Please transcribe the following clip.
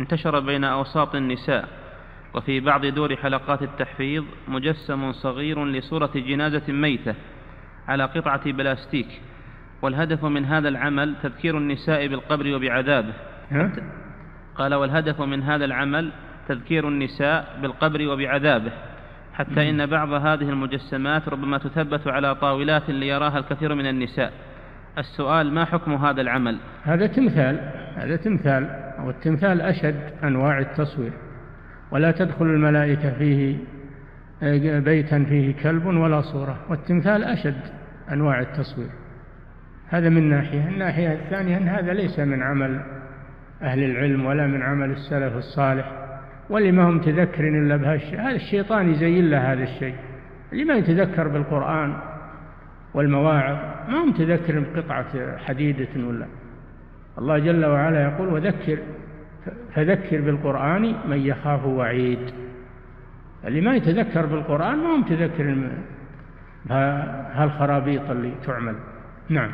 انتشر بين أوساط النساء وفي بعض دور حلقات التحفيظ مجسم صغير لصورة جنازة ميتة على قطعة بلاستيك والهدف من هذا العمل تذكير النساء بالقبر وبعذابه. قال والهدف من هذا العمل تذكير النساء بالقبر وبعذابه حتى إن بعض هذه المجسمات ربما تثبت على طاولات ليراها الكثير من النساء. السؤال ما حكم هذا العمل؟ هذا تمثال هذا تمثال. والتمثال أشد أنواع التصوير ولا تدخل الملائكة فيه بيتا فيه كلب ولا صورة والتمثال أشد أنواع التصوير. هذا من ناحية. الناحية الثانية أن هذا ليس من عمل أهل العلم ولا من عمل السلف الصالح واللي ما هم تذكرين إلا بهالشيء. هذا الشيطان يزين له هذا الشيء. اللي ما يتذكر بالقرآن والمواعظ ما هم تذكر بقطعة حديدة ولا. الله جل وعلا يقول وذكر فذكر بالقرآن من يخاف وعيد. اللي ما يتذكر بالقرآن ما هم تذكر هالخرابيط اللي تعمل. نعم.